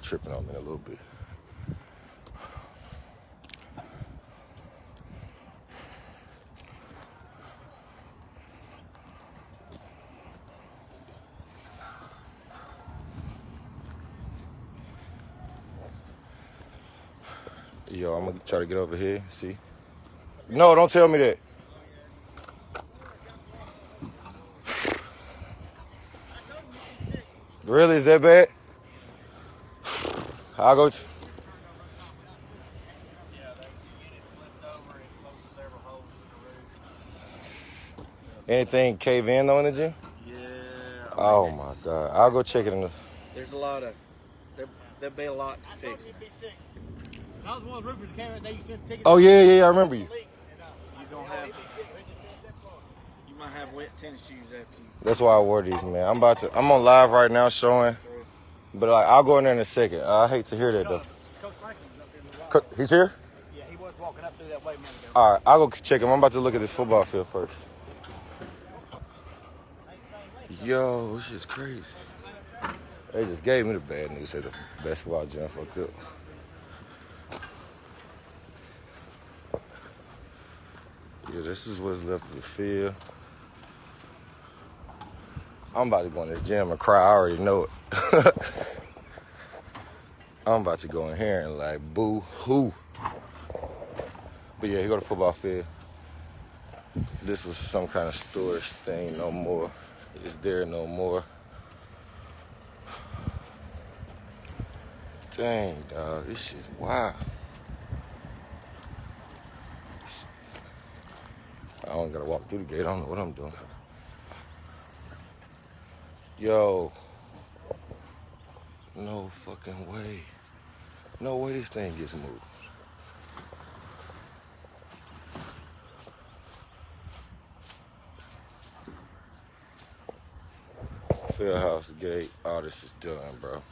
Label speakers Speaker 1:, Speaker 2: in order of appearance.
Speaker 1: tripping on me a little bit. Yo, I'm gonna try to get over here. See? No, don't tell me that. Really? Is that bad? I'll go. Anything cave in though in the gym?
Speaker 2: Yeah. I
Speaker 1: Oh
Speaker 2: mean,
Speaker 1: my god. I'll go check it in the.
Speaker 2: There's a lot of there, there'll be a lot to
Speaker 3: I
Speaker 2: fix.
Speaker 3: thought you'd be sick. I was one of the roofers that came out there. You sent tickets.
Speaker 1: Oh yeah, yeah, yeah. I remember you.
Speaker 3: Leaks, and, I
Speaker 2: You
Speaker 3: said,
Speaker 2: gonna
Speaker 3: "Oh,
Speaker 2: have-
Speaker 3: he'd be sick. We just stands that far."
Speaker 2: You might have wet tennis shoes after you
Speaker 1: That's why I wore these, man. I'm about to. I'm on live right now showing,
Speaker 2: through.
Speaker 1: But like I'll go in there in a second. I hate to hear that though.
Speaker 3: Coach Franklin was up in the
Speaker 1: He's here.
Speaker 3: Yeah, he was walking up through that way a minute ago.
Speaker 1: All right, I'll go check him. I'm about to look at this football field first. Yo, this is crazy. They just gave me the bad news. Said the basketball gym fucked up. Yeah, this is what's left of the field. I'm about to go in this gym and cry. I already know it. I'm about to go in here and like boo hoo. But yeah, he go to football field. This was some kind of storage thing. No more. It's there no more. Dang, dog, this shit's wild. I don't gotta walk through the gate. I don't know what I'm doing. Yo. No fucking way. No way this thing gets moved. Fieldhouse gate. All this is done, bro.